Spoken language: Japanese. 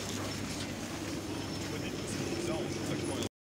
いいね。